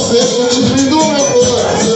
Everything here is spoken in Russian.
Слушай, я что-то придумал куда